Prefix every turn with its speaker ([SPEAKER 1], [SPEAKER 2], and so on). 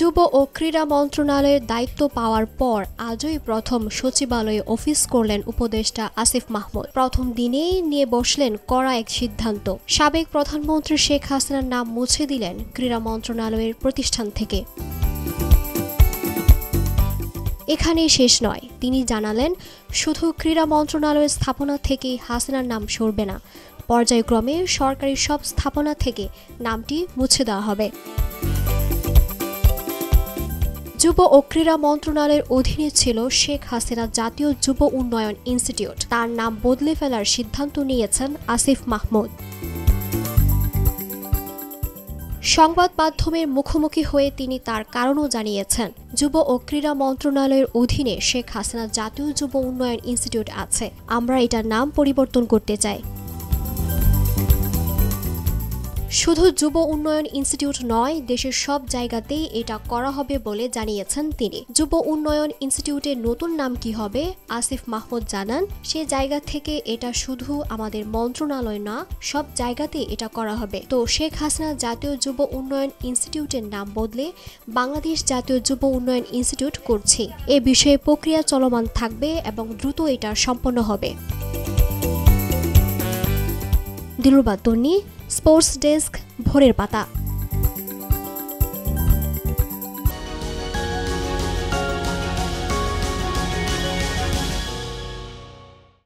[SPEAKER 1] যুব ও ক্রীড়া মন্ত্রণালয়ের দায়িত্ব পাওয়ার পর আজই প্রথম সচিবালয়ে অফিস করলেন উপদেষ্টা আসিফ মাহমুদ। প্রথম দিনেই নিয়ে বসলেন কড়া এক সিদ্ধান্ত। সাবেক প্রধানমন্ত্রী শেখ হাসিনার নাম মুছে দিলেন ক্রীড়া মন্ত্রণালয়ের প্রতিষ্ঠান থেকে। এখানেই শেষ নয়। তিনি জানালেন, শুধু ক্রীড়া মন্ত্রণালয়ের স্থাপনা থেকেই হাসিনার নাম সরবে না। পর্যায়ক্রমে সরকারি সব স্থাপনা থেকে নামটি মুছে দেওয়া হবে। যুব ও ক্রীড়া মন্ত্রণালয়ের অধীনে ছিল শেখ হাসিনা জাতীয় যুব উন্নয়ন ইনস্টিটিউট। তার নাম বদলে ফেলার সিদ্ধান্ত নিয়েছেন আসিফ মাহমুদ। সংবাদ মাধ্যমের মুখোমুখি হয়ে তিনি তার কারণও জানিয়েছেন, যুব ও ক্রীড়া মন্ত্রণালয়ের অধীনে শেখ হাসিনা জাতীয় যুব উন্নয়ন ইনস্টিটিউট আছে। আমরা এটার নাম পরিবর্তন করতে চাই। শুধু যুব উন্নয়ন ইনস্টিটিউট নয়, দেশের সব জায়গাতেই এটা করা হবে বলে জানিয়েছেন তিনি। যুব উন্নয়ন ইনস্টিটিউটের নতুন নাম কি হবে, আসিফ মাহমুদ জানান, সে জায়গা থেকে এটা শুধু আমাদের মন্ত্রণালয় না, সব জায়গাতেই এটা করা হবে। তো শেখ হাসিনা জাতীয় যুব উন্নয়ন ইনস্টিটিউটের নাম বদলে বাংলাদেশ জাতীয় যুব উন্নয়ন ইনস্টিটিউট করছে। এ বিষয়ে প্রক্রিয়া চলমান থাকবে এবং দ্রুত এটা সম্পন্ন হবে। দিলুরবা দনি স্পোর্টস ডেস্ক ভোরের পাতা।